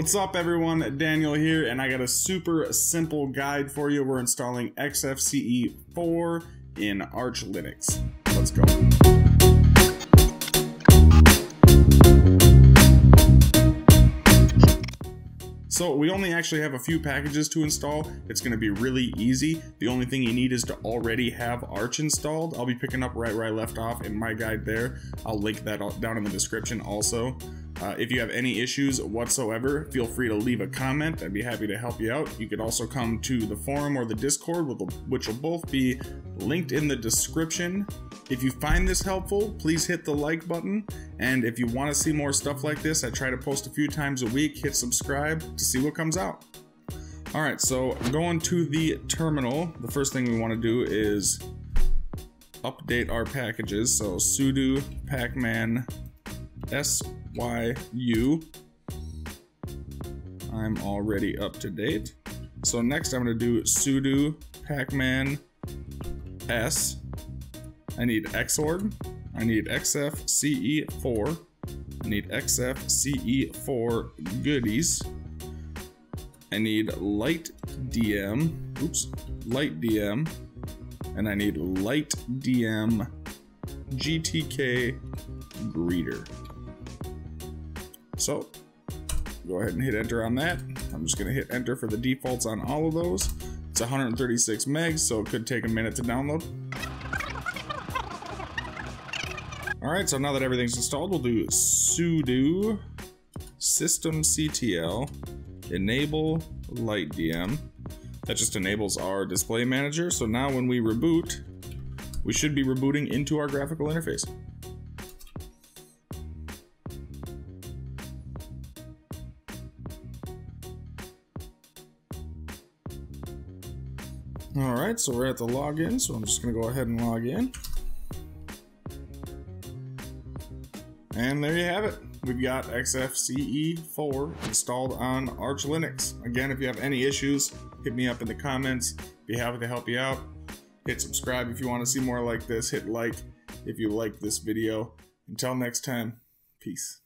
What's up everyone, Daniel here, and I got a super simple guide for you. We're installing XFCE 4 in Arch Linux. Let's go. So we only actually have a few packages to install. It's going to be really easy. The only thing you need is to already have Arch installed. I'll be picking up right where I left off in my guide there. I'll link that down in the description also. Uh, if you have any issues whatsoever, feel free to leave a comment. I'd be happy to help you out. You could also come to the forum or the Discord, which will both be linked in the description. If you find this helpful, please hit the like button. And if you want to see more stuff like this, I try to post a few times a week. Hit subscribe to see what comes out. All right, so going to the terminal, the first thing we want to do is update our packages. So sudo pacman SYU. I'm already up to date. So next I'm going to do sudo pacman s. I need xorg. I need xfce4. I need xfce4 goodies. I need light DM. Oops. Light DM. And I need light DM GTK greeter. So go ahead and hit enter on that. I'm just gonna hit enter for the defaults on all of those. It's 136 megs, so it could take a minute to download. All right, so now that everything's installed, we'll do sudo systemctl enable lightdm. That just enables our display manager. So now when we reboot, we should be rebooting into our graphical interface. All right, so we're at the login, so I'm just gonna go ahead and log in. And there you have it. We've got XFCE4 installed on Arch Linux. Again, if you have any issues, hit me up in the comments. Be happy to help you out. Hit subscribe if you want to see more like this. Hit like if you like this video. Until next time, peace.